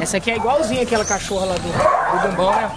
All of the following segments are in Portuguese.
Essa aqui é igualzinha aquela cachorra lá do, do né?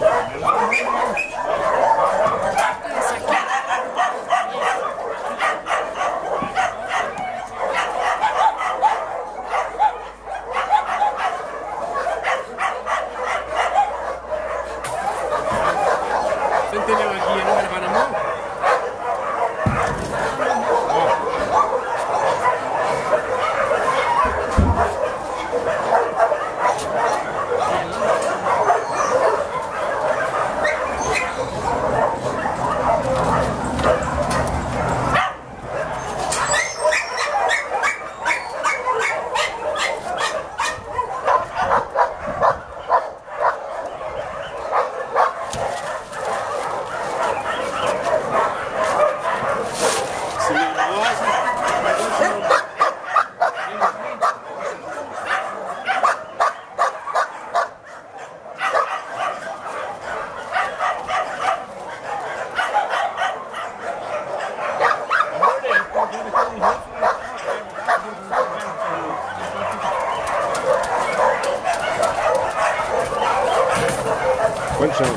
São?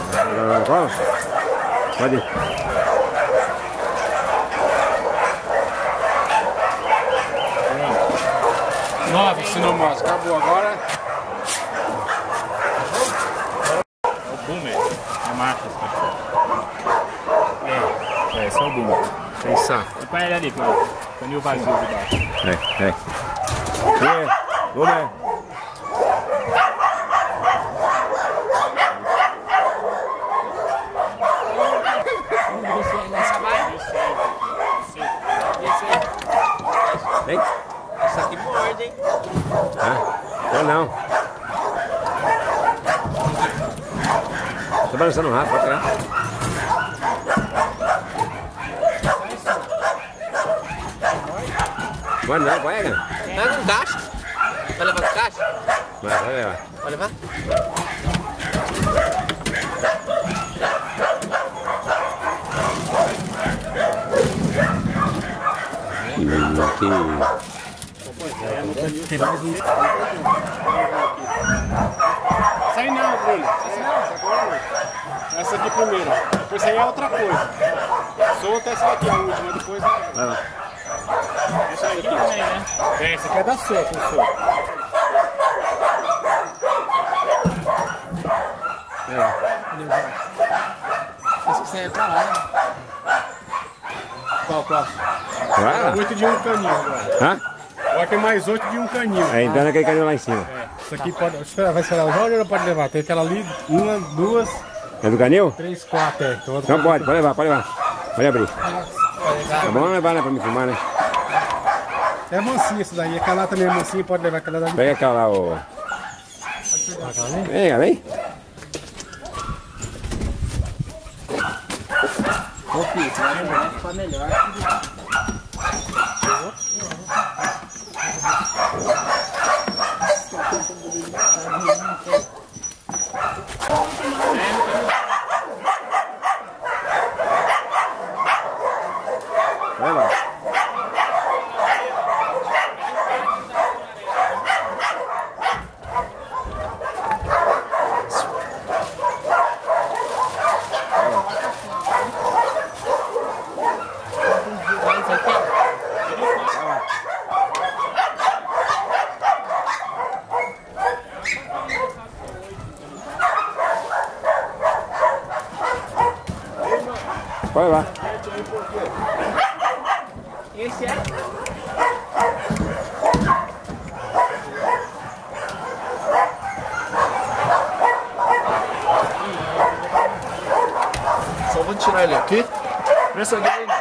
Qual? Pode ir. Nove, sinomose. Acabou agora. É o boomer. É esse cachorro. É, é, só o boomer. Tem saco. É pra ele ali, Cláudio. Canil vazio de baixo. É, é. É, vamos Vem. Essa aqui morde, hein? Ah, eu não. Tô balançando rápido, pode pegar. Vai não, vai, cara. Pega um caixa. Vai levar caixa? Vai, vai levar. Vai levar? Essa aí não, Bruno. Essa aqui primeiro. Depois aí é outra coisa. Solta essa aqui, a última, depois vai. Lá. Essa aí aqui. Também, né? É, essa aqui é da sopa, o sopa. Esse que você é pra lá, né? Qual o próximo? Lá. Oito de um caninho agora. Hã? Agora tem mais oito de um caninho. Aí então naquele caninho lá em cima. Isso aqui pode. Vai esperar o Jorge ou pode levar? Tem aquela ali, uma, duas, É do canil? três, quatro. É. Então, Não pode, pode levar, pode levar. Pode abrir. Tá bom levar, né, pra me filmar, né? É mansinha essa daí. Aquela lá também é mansinha, pode levar aquela dali. Pega aquela lá, ô. Vem, vem. Ô, filho, você vai levar pra melhor. Vai lá. Pode lá. Esse é? Só vou tirar ele aqui. Nessa aqui